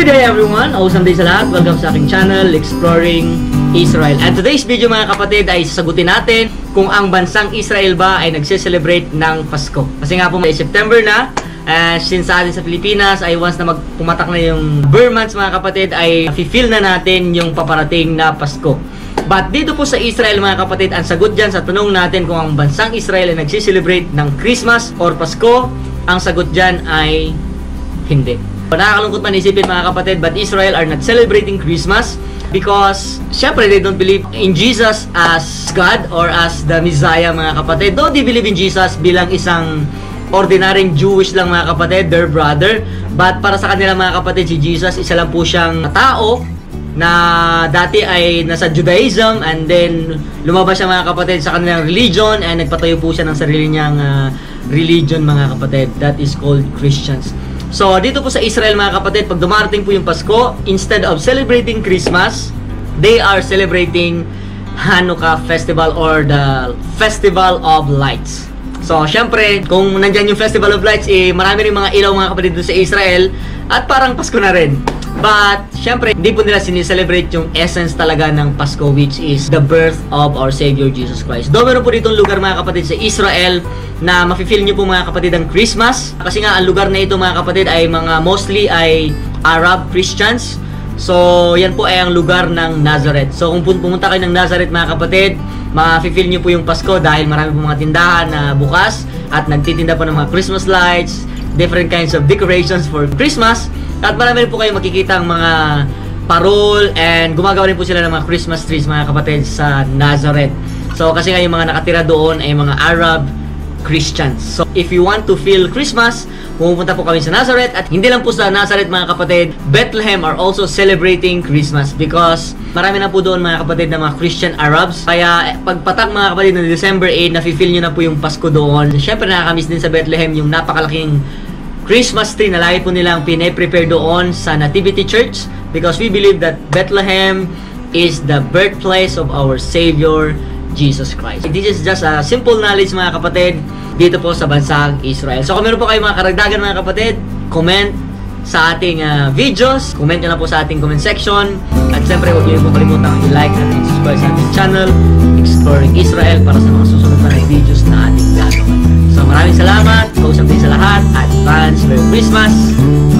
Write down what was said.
Good day everyone! Awesome day sa lahat. Welcome sa aking channel, Exploring Israel. And today's video mga kapatid ay sasagutin natin kung ang bansang Israel ba ay nagse-celebrate ng Pasko. Kasi nga po may September na, uh, since sa atin sa Pilipinas ay once na magpumatak na yung Burr months mga kapatid ay feel na natin yung paparating na Pasko. But dito po sa Israel mga kapatid, ang sagot dyan sa tanong natin kung ang bansang Israel ay nagse-celebrate ng Christmas or Pasko, ang sagot dyan ay hindi. Nakakalungkot man isipin mga kapatid, but Israel are not celebrating Christmas because syempre they don't believe in Jesus as God or as the Messiah mga kapatid. Though they believe in Jesus bilang isang ordinaryong Jewish lang mga kapatid, their brother. But para sa kanila mga kapatid, si Jesus isa lang po siyang tao na dati ay nasa Judaism and then lumabas siya mga kapatid sa kanilang religion and nagpatayo po siya ng sarili niyang uh, religion mga kapatid. That is called Christians. So, dito po sa Israel mga kapatid, pag dumarating po yung Pasko, instead of celebrating Christmas, they are celebrating Hanukkah Festival or the Festival of Lights. So, syempre, kung nandyan yung Festival of Lights, eh, marami rin mga ilaw mga kapatid doon sa Israel at parang Pasko na rin. But, syempre, hindi po nila sinicelebrate yung essence talaga ng Pasko which is the birth of our Savior Jesus Christ. Do meron po ditong lugar mga kapatid sa Israel na mafe-feel nyo po mga kapatid ang Christmas. Kasi nga, ang lugar na ito mga kapatid ay mga mostly ay Arab Christians. So, yan po ay ang lugar ng Nazareth. So, kung pumunta kayo ng Nazareth mga kapatid, ma-feel nyo po yung Pasko dahil marami po mga tindahan na bukas at nagtitinda po ng mga Christmas lights, different kinds of decorations for Christmas. At marami rin po kayo makikita ang mga parol and gumagawa rin po sila ng mga Christmas trees mga kapatid sa Nazareth. So kasi nga yung mga nakatira doon ay mga Arab Christians. So if you want to feel Christmas, pumunta po kami sa Nazareth at hindi lang po sa Nazareth mga kapatid, Bethlehem are also celebrating Christmas because marami na po doon mga kapatid na mga Christian Arabs. Kaya pagpatak mga kapatid ng December 8, nafe-feel nyo na po yung Pasko doon. Syempre nakakamiss din sa Bethlehem yung napakalaking Christmas tree na lagi po nilang pine-prepare doon sa Nativity Church because we believe that Bethlehem is the birthplace of our Savior Jesus Christ. This is just a simple knowledge mga kapatid dito po sa bansang Israel. So kung meron po kayo mga karagdagan mga kapatid, comment sa ating uh, videos. Comment nyo na po sa ating comment section. At siyempre, huwag nyo po kalimutan i-like at subscribe sa ating channel, Exploring Israel, para sa mga susunod na videos na ating maraming salamat, kausap din sa lahat, advance Merry Christmas!